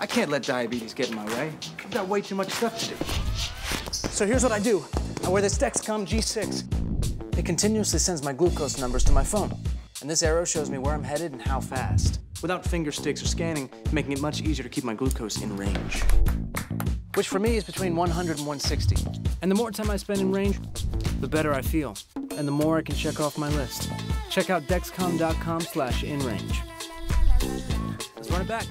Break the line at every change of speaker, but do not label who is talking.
I can't let diabetes get in my way. I've got way too much stuff to do.
So here's what I do. I wear this Dexcom G6. It continuously sends my glucose numbers to my phone. And this arrow shows me where I'm headed and how fast. Without finger sticks or scanning, making it much easier to keep my glucose in range. Which for me is between 100 and 160. And the more time I spend in range, the better I feel. And the more I can check off my list. Check out dexcom.com slash inrange. Let's run it back.